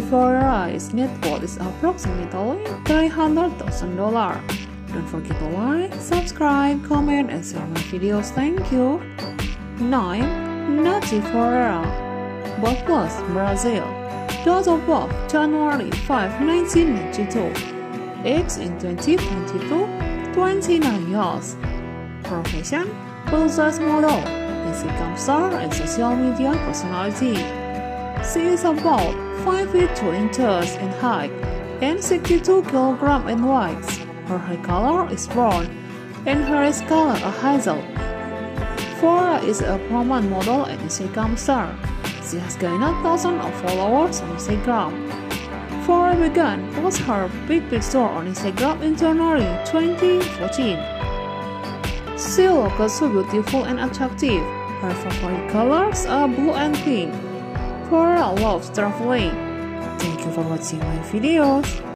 Ferreira's net worth is approximately $300,000. Don't forget to like, subscribe, comment, and share my videos. Thank you. 9. Naty Ferreira Birthplace, Brazil Date of birth, January 5, 1992 Age in 2022, 29 years Profession, business model Instagram star and social media personality She is about 5 feet 2 inches in height and 62 kg in weight. Her hair color is brown and her color a hazel. Flora is a prominent model and Instagram star. She has gained thousands of followers on Instagram. Flora began post her big picture on Instagram in January 2014. She looks so beautiful and attractive. Her favorite colors are blue and pink. Flora loves traveling. Thank you for watching my videos.